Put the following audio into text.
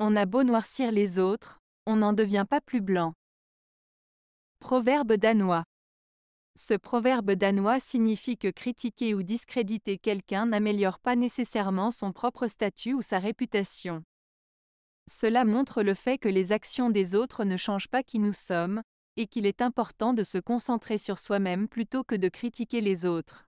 On a beau noircir les autres, on n'en devient pas plus blanc. Proverbe danois. Ce proverbe danois signifie que critiquer ou discréditer quelqu'un n'améliore pas nécessairement son propre statut ou sa réputation. Cela montre le fait que les actions des autres ne changent pas qui nous sommes, et qu'il est important de se concentrer sur soi-même plutôt que de critiquer les autres.